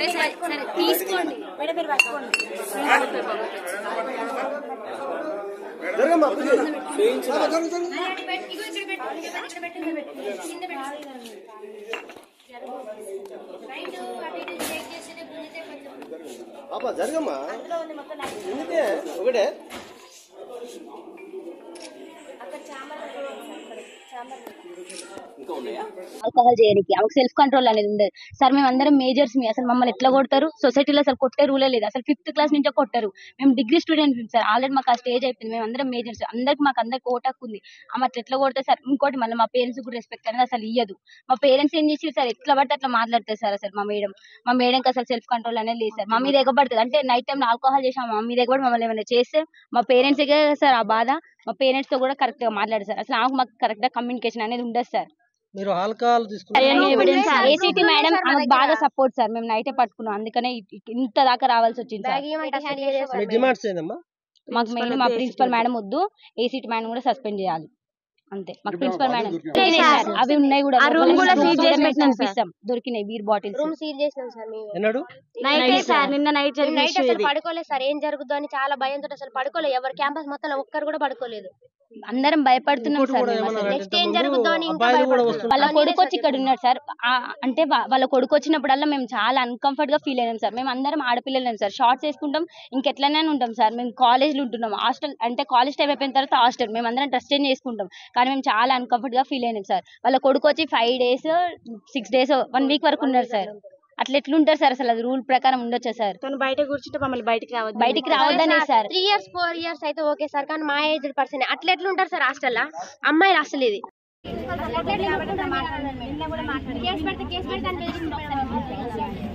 సరే సరే సరే తీసుకోండి. మేడం మీరు పట్టుకోండి. జరగమ్మా ప్లీజ్ అటు ఆల్కహాల్ చేయడానికి. ఆమెకు సెల్ఫ్ కంట్రోల్ అనేది ఉండదు సార్ మేము అందరం మేజర్స్ మీ అసలు మమ్మల్ని ఎట్లా కొడతారు? సొసైటీలో అసలు కొట్టే రూలే లేదు. అసలు ఫిఫ్త్ క్లాస్ నుంచే కొట్టారు. మేము డిగ్రీ స్టూడెంట్ సార్ ఆల్రెడీ మాకు ఆ స్టేజ్ అయిపోయింది. మేము అందరం మేజర్స్ అందరికి మాకు అందరికి ఓటాకు ఉంది. ఆమె అట్లా ఎట్లా కొడతారు సార్ ఇంకోటి మళ్ళీ మా పేరెంట్స్ కూడా రెస్పెక్ట్ అనేది అసలు ఇయ్యదు. మా పేరెంట్స్ ఏం చేసి సార్ ఎట్లా పడితే అట్లా మాట్లాడతారు సార్ అసలు మా మేడం. మా మేడంకి అసలు సెల్ఫ్ కంట్రోల్ అనేది లేదు సార్ మా మీద ఎగబడుతుంది. అంటే నైట్ టైం ఆల్కహాల్ చేసాం మా మీద ఎగబడి మమ్మల్ని ఏమైనా చేస్తే మా పేరెంట్స్ సార్ ఆ బాధ? మా పేరెంట్స్తో కూడా కరెక్ట్గా మాట్లాడారు సార్. అసలు ఆమెకు మాకు కరెక్ట్గా కమ్యూనికేషన్ అనేది ఉండదు సార్. మీరు ఆల్కహాల్ ఏసీటీ మేడం బాగా సపోర్ట్ సార్. మేము నైటే పట్టుకున్నాం. అందుకనే ఇంత దాకా రావాల్సి వచ్చింది సార్. మీ డిమాండ్స్ ఏందమ్మా? మాకు మెయిన్ మా ప్రిన్సిపల్ మేడం వద్దు. ఏసీటీ మేడం కూడా సస్పెండ్ చేయాలి. అంతే. మాకు ప్రిన్సిపల్ మేడం అవి ఉన్నాయి కూడా. ఆ room కూడా సీజ్ చేసి పెట్టినాం సార్. దొరికినాయి బీర్ బాటిల్స్. రూమ్ సీల్ చేసినాం సార్ మేము. ఎన్నాడు? నైట్ సార్ నిన్న నైట్ జరిగిన నైట్ అసలు. పడుకోలేదు సార్. ఏం జరుగుతుందో అని చాలా భయంతో అసలు పడుకోలేదు. ఎవరు క్యాంపస్ మొత్తం ఒక్కరు కూడా పడుకోలేదు. అందరం భయపడుతున్నాం సార్. నెక్స్ట్ ఏం జరుగుతుందో అని ఇంకా అబ్బాయిలు కూడా భయపడుతున్నాం. వస్తున్నారు. వాళ్ళ కొడుకు వచ్చి ఇక్కడ ఉన్నాడు సార్. అంటే వాళ్ళ కొడుకు వచ్చినప్పుడల్లా మేము చాలా అన్కంఫర్ట్గా ఫీల్ అయినాం సార్. మేము అందరం ఆడపిల్లలం సార్. షార్ట్స్ వేసుకుంటాం ఇంకెట్లనే ఉంటాం సార్. మేము కాలేజ్లో ఉంటున్నాం. హాస్టల్ అంటే కాలేజ్ టైం అయిపోయిన తర్వాత హాస్టల్. మేము అందరం డ్రెస్ చేంజ్ చేసుకుంటాం. కానీ మేము చాలా అన్కంఫర్ట్గా ఫీల్ అయినాం సార్. వాళ్ళ కొడుకు వచ్చి five days six days one week వరకు ఉన్నారు సార్. అట్లా ఎట్లుంటారు సార్ అసలు? అది రూల్ ప్రకారం ఉండొచ్చా సార్? తను బయట కూర్చుంటే మమ్మల్ని బయటికి రావద్దు. బయటికి రావద్దనే sir three years four years అయితే ఓకే సార్ కానీ మా ఏజ్ పర్సన్ అట్లా ఎట్లా ఉంటారు సార్ హాస్టల్లో అమ్మాయిలు అసలు ఇది. కేసు పెడితే కేసు పెడితే అని బెదిరిస్తున్నారు.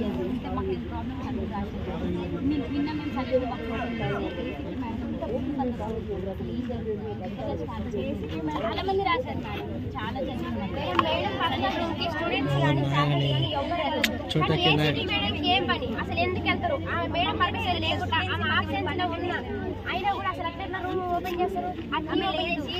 చాలా మంది రాశారు మేడం చాలా మేడం స్టూడెంట్స్ కానీ ఫ్యాకల్టీ కానీ ఎవరు వెళ్ళరు. కానీ ఏసీటీ మేడంకి ఏం పని? అసలు ఎందుకు వెళ్తారు? ఆ మేడం పర్మిషన్ లేకుండా ఆమె ఆబ్సెన్స్లో ఉన్నా అయినా కూడా అసలు అట్లా రూమ్ ఓపెన్ చేస్తారు? ఆమె లేచి